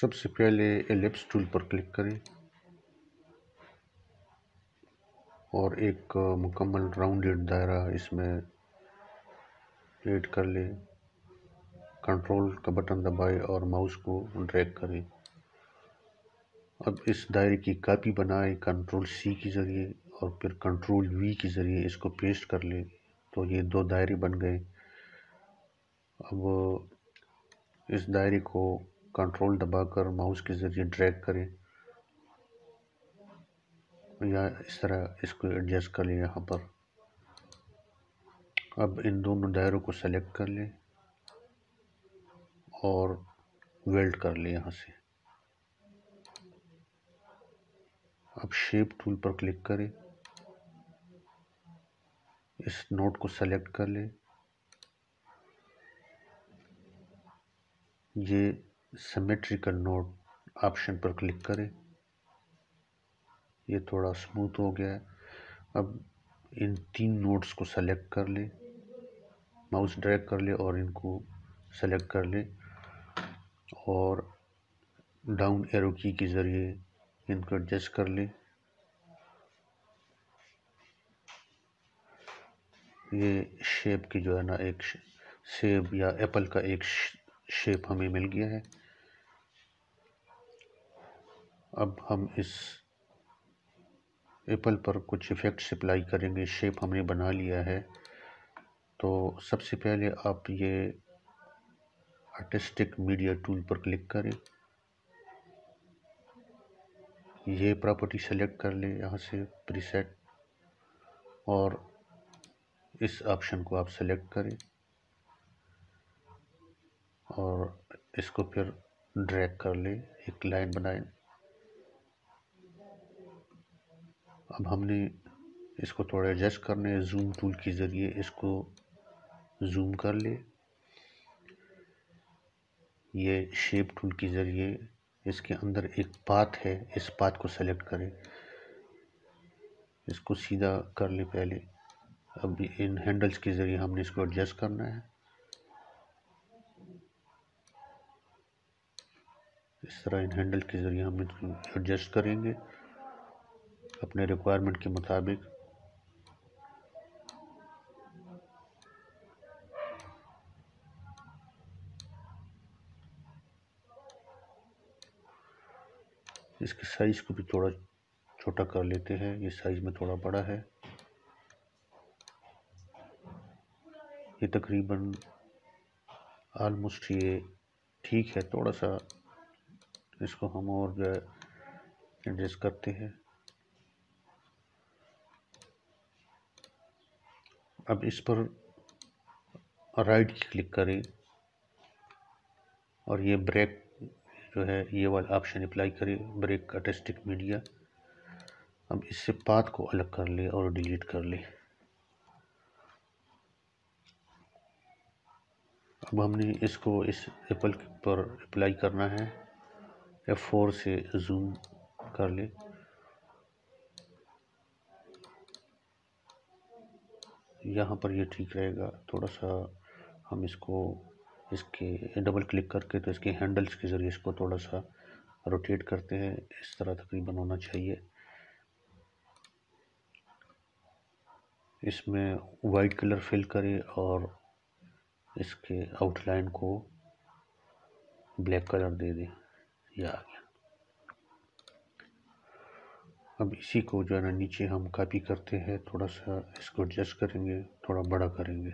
सबसे पहले ellipse tool पर क्लिक करें और एक मुकम्मल राउंडेड दायरा इसमें ऐड कर लें। कंट्रोल का बटन दबाएँ और माउस को ड्रैग करें। अब इस दायरे की कापी बनाएँ कंट्रोल सी के ज़रिए और फिर कंट्रोल वी के ज़रिए इसको पेस्ट कर लें। तो ये दो दायरे बन गए। अब इस दायरे को कंट्रोल दबाकर माउस के ज़रिए ड्रैग करें। या इस तरह इसको एडजस्ट कर लें यहाँ पर। अब इन दोनों दायरों को सेलेक्ट कर लें और वेल्ड कर लें यहाँ से। अब शेप टूल पर क्लिक करें। इस नोट को सेलेक्ट कर लें। ये सिमेट्रिकल नोट ऑप्शन पर क्लिक करें। ये थोड़ा स्मूथ हो गया है। अब इन तीन नोट्स को सेलेक्ट कर ले। माउस ड्रैग कर ले और इनको सेलेक्ट कर ले। और डाउन एरो की के ज़रिए इनको एडजस्ट कर ले। ये शेप की जो है ना, एक सेब या एप्पल का एक शेप हमें मिल गया है। अब हम इस एप्पल पर कुछ इफ़ेक्ट्स अप्लाई करेंगे। शेप हमने बना लिया है। तो सबसे पहले आप ये आर्टिस्टिक मीडिया टूल पर क्लिक करें। ये प्रॉपर्टी सेलेक्ट कर लें यहाँ से प्रीसेट और इस ऑप्शन को आप सेलेक्ट करें और इसको फिर ड्रैग कर लें। एक लाइन बनाएँ। अब हमने इसको थोड़ा एडजस्ट करना है जूम टूल के ज़रिए इसको जूम कर ले। ये शेप टूल के ज़रिए इसके अंदर एक पाथ है, इस पाथ को सेलेक्ट करें। इसको सीधा कर ले पहले। अब इन हैंडल्स के ज़रिए हमने इसको एडजस्ट करना है। इस तरह इन हैंडल के ज़रिए हम इसको एडजस्ट करेंगे। अपने रिक्वायरमेंट के मुताबिक। इसके साइज़ को भी थोड़ा छोटा कर लेते हैं। ये साइज़ में थोड़ा बड़ा है। ये तकरीबन आलमोस्ट ये ठीक है। थोड़ा सा इसको हम और एडजस्ट करते हैं। अब इस पर राइट क्लिक करें और ये ब्रेक जो है, ये वाला ऑप्शन अप्लाई करें ब्रेक का टेस्टिक मीडिया अब इससे पाथ को अलग कर ले और डिलीट कर ले। अब हमने इसको इस एप्पल पर अप्लाई करना है। एफ़ फोर से जूम कर ले। यहाँ पर ये ठीक रहेगा। थोड़ा सा हम इसको, इसके डबल क्लिक करके तो इसके हैंडल्स के ज़रिए इसको थोड़ा सा रोटेट करते हैं। इस तरह तकरीबन होना चाहिए। इसमें वाइट कलर फिल करें और इसके आउटलाइन को ब्लैक कलर दे दें। यह आ गया। अब इसी को जो है ना नीचे हम कॉपी करते हैं थोड़ा सा इसको एडजस्ट करेंगे, थोड़ा बड़ा करेंगे।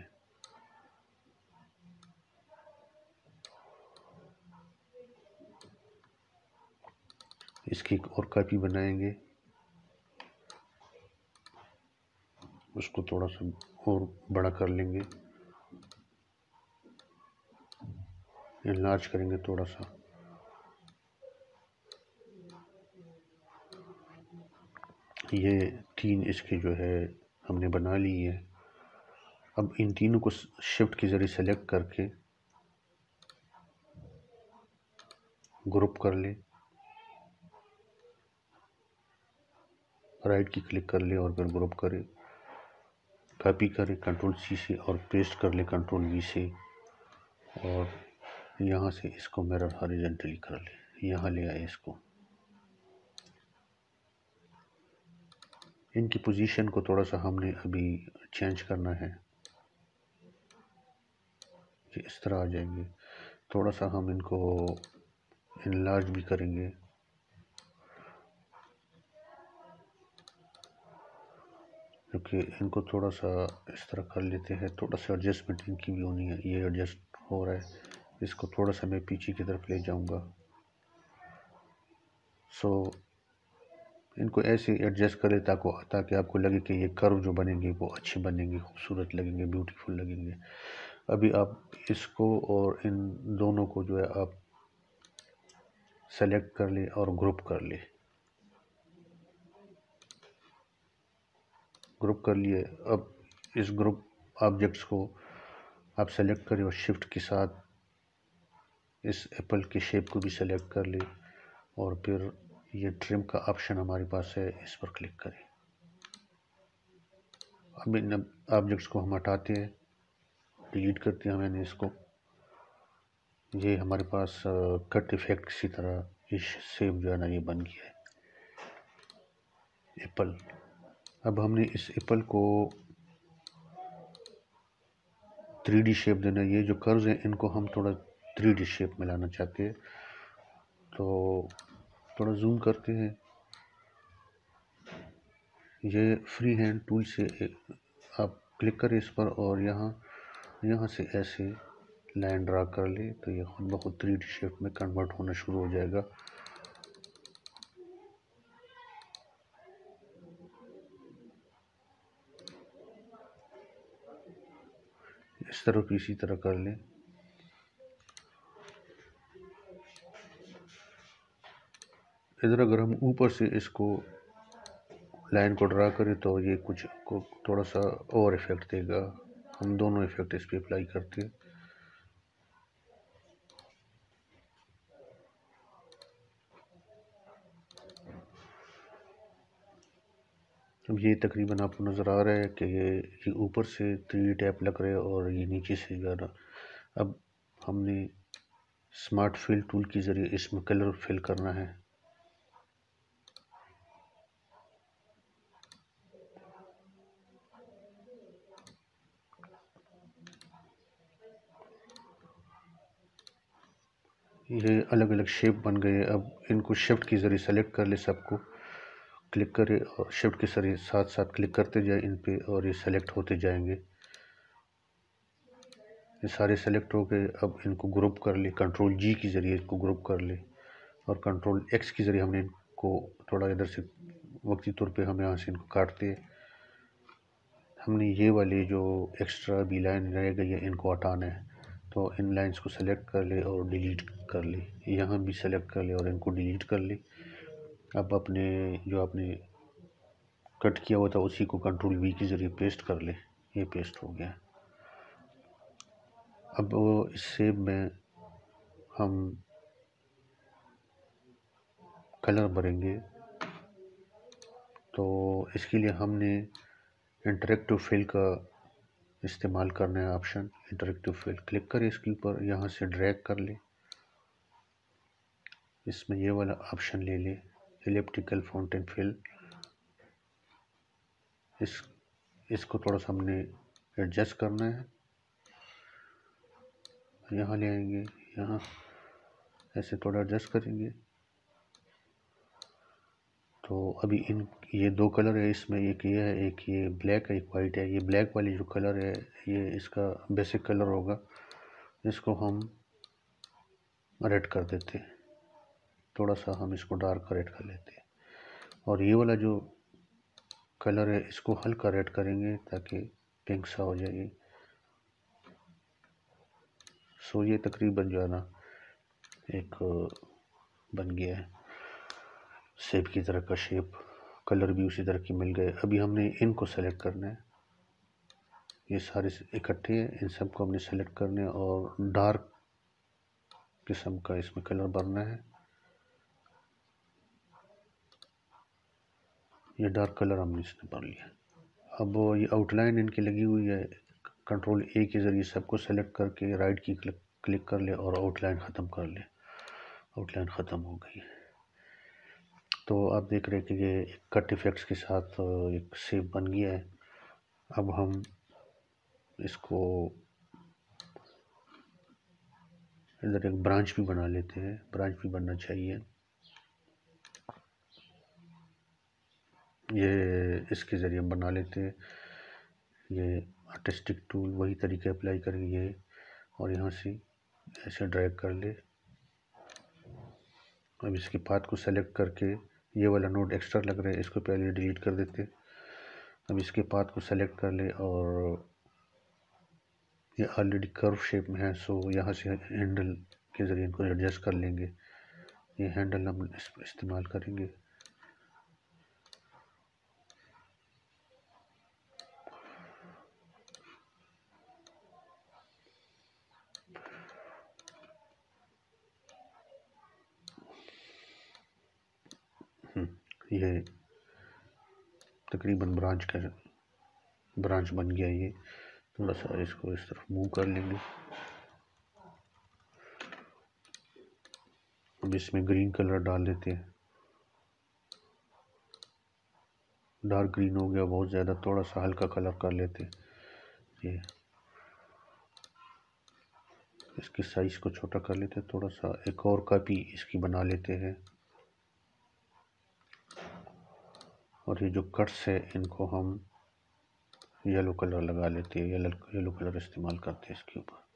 इसकी एक और कॉपी बनाएँगे। उसको थोड़ा सा और बड़ा कर लेंगे। लार्ज करेंगे थोड़ा सा ये तीन इसके जो है हमने बना ली है। अब इन तीनों को शिफ्ट के ज़रिए सेलेक्ट करके ग्रुप कर ले। राइट की क्लिक कर ले और फिर ग्रुप करें। कॉपी करें कंट्रोल सी से और पेस्ट कर ले कंट्रोल वी से और यहाँ से इसको मेरा हॉरिजेंटली कर ले। यहाँ ले आए इसको। इनकी पोजीशन को थोड़ा सा हमने अभी चेंज करना है। ये इस तरह आ जाएँगे। थोड़ा सा हम इनको इनलार्ज भी करेंगे। क्योंकि इनको थोड़ा सा इस तरह कर लेते हैं। थोड़ा सा एडजस्टमेंट इनकी भी होनी है। ये एडजस्ट हो रहा है। इसको थोड़ा सा मैं पीछे की तरफ़ ले जाऊँगा। सो इनको ऐसे एडजस्ट करें ताको, ताकि आपको लगे कि ये कर्व जो बनेंगे वो अच्छे बनेंगे, खूबसूरत लगेंगे ब्यूटीफुल लगेंगे। अभी आप इसको और इन दोनों को जो है आप सेलेक्ट कर ले और ग्रुप कर ले। ग्रुप कर लिए। अब इस ग्रुप ऑब्जेक्ट्स को आप सेलेक्ट करें और शिफ्ट के साथ इस एप्पल की शेप को भी सेलेक्ट कर ले और फिर ये ट्रिम का ऑप्शन हमारे पास है, इस पर क्लिक करें। अब इन ऑब्जेक्ट्स को हम हटाते हैं डिलीट करते हैं मैंने इसको। ये हमारे पास कट इफ़ेक्ट किसी तरह इस सेम जो है ना, ये बन गया है। एप्पल अब हमने इस एप्पल को थ्री डी शेप देना ये जो कर्ज हैं, इनको हम थोड़ा थ्री डी शेप में लाना चाहते हैं। तो थोड़ा जूम करते हैं। ये फ्री हैंड टूल से आप क्लिक करें इस पर और यहाँ यहाँ से ऐसे लाइन ड्रा कर ले तो ये खुद ब खुद थ्री डी शेप में कन्वर्ट होना शुरू हो जाएगा। इस तरफ़ इसी तरह कर लें। इधर अगर हम ऊपर से इसको लाइन को ड्रा करें तो ये कुछ को थोड़ा सा और इफ़ेक्ट देगा। हम दोनों इफ़ेक्ट इस पर अप्लाई करते हैं। अब ये तकरीबन आपको नज़र आ रहा है कि ये ये ऊपर से थ्री टैप लग रहा और ये नीचे से रहा अब हमने स्मार्ट फिल टूल के ज़रिए इसमें कलर फिल करना है। ये अलग अलग शेप बन गए अब इनको शिफ्ट के ज़रिए सेलेक्ट कर ले सबको। क्लिक करें और शिफ्ट के ज़रिए साथ साथ क्लिक करते जाए इन पे और ये सेलेक्ट होते जाएँगे। ये सारे सेलेक्ट हो गए। अब इनको ग्रुप कर ले। कंट्रोल जी के ज़रिए इनको ग्रुप कर ले और कंट्रोल एक्स के ज़रिए हमने इनको थोड़ा इधर से वक्ती तौर पे हम यहाँ से इनको काटते हमने ये वाले जो एक्स्ट्रा बी लाइन रह गई है, इनको हटाना है। तो इन लाइंस को सेलेक्ट कर ले और डिलीट कर ले। यहाँ भी सेलेक्ट कर ले और इनको डिलीट कर ले। अब अपने, जो आपने कट किया हुआ था, उसी को कंट्रोल वी के ज़रिए पेस्ट कर ले। ये पेस्ट हो गया। अब इस सेब में, हम कलर भरेंगे। तो इसके लिए हमने इंटरेक्टिव फिल का इस्तेमाल करना है ऑप्शन इंटरेक्टिव फिल क्लिक करें इसके ऊपर यहाँ से ड्रैग कर ले। इसमें ये वाला ऑप्शन ले ले इलेप्टिकल फाउंटेन फिल इस, इसको थोड़ा सा हमने एडजस्ट करना है। यहाँ ले आएँगे, यहाँ। ऐसे थोड़ा एडजस्ट करेंगे। तो अभी इन ये दो कलर है, इसमें एक ये है, एक ये ब्लैक है, एक वाइट है। ये ब्लैक वाली जो कलर है, ये इसका बेसिक कलर होगा। इसको हम रेड कर देते हैं। थोड़ा सा हम इसको डार्क रेड कर लेते हैं। और ये वाला जो कलर है, इसको हल्का रेड करेंगे ताकि पिंक सा हो जाए। सो ये तकरीबन जो है ना, एक बन गया है। सेब की तरह का शेप। कलर भी उसी तरह के मिल गए। अभी हमने इनको सेलेक्ट करना है। ये सारे इकट्ठे हैं। इन सबको हमने सेलेक्ट करना है और डार्क किस्म का इसमें कलर भरना है। ये डार्क कलर हमने इसने भर लिया अब ये आउटलाइन इनकी लगी हुई है। कंट्रोल ए के ज़रिए सबको सेलेक्ट करके राइट की क्लिक कर ले और आउटलाइन ख़त्म कर ले। आउटलाइन ख़त्म हो गई तो आप देख रहे हैं कि ये कट इफ़ेक्ट्स के साथ एक सेप बन गया है। अब हम इसको इधर एक ब्रांच भी बना लेते हैं। ब्रांच भी बनना चाहिए। ये इसके ज़रिए हम बना लेते हैं। ये आर्टिस्टिक टूल, वही तरीके अप्लाई करेंगे और यहाँ से ऐसे ड्रैग कर ले। अब इसके पाथ को सेलेक्ट करके ये वाला नोड एक्स्ट्रा लग रहा है, इसको पहले डिलीट कर देते अब इसके पाथ को सेलेक्ट कर ले और ये ऑलरेडी कर्व शेप में है सो यहाँ से हैंडल के ज़रिए इनको एडजस्ट कर लेंगे। ये हैंडल हम इस्तेमाल करेंगे हम्म, ये तकरीबन ब्रांच का ब्रांच बन गया ये। थोड़ा सा इसको इस तरफ़ मूव कर लेंगे। अब इसमें ग्रीन कलर डाल देते हैं। डार्क ग्रीन हो गया, बहुत ज़्यादा थोड़ा सा हल्का कलर कर लेते हैं। ये। इसकी साइज़ को छोटा कर लेते हैं, थोड़ा सा एक और कॉपी इसकी बना लेते हैं। और ये जो कट्स है इनको हम येलो कलर लगा लेते हैं येलो येलो कलर इस्तेमाल करते हैं इसके ऊपर।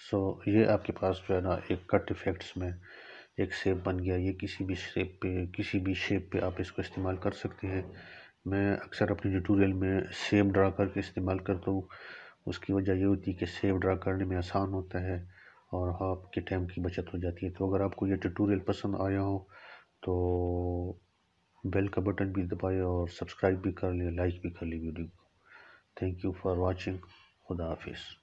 सो so, ये आपके पास जो है ना एक कट इफ़ेक्ट्स में एक शेप बन गया। ये किसी भी शेप पे किसी भी शेप पे आप इसको इस्तेमाल कर सकते हैं। मैं अक्सर अपने ट्यूटोरियल में शेप ड्रा करके इस्तेमाल करता हूँ। उसकी वजह ये होती है कि शेप ड्रा करने में आसान होता है और आपके टाइम की बचत हो जाती है। तो अगर आपको ये ट्यूटोरियल पसंद आया हो तो बेल का बटन भी दबाए और सब्सक्राइब भी कर लिया लाइक भी कर ली वीडियो को। थैंक यू फॉर वॉचिंग खुदा हाफिज़।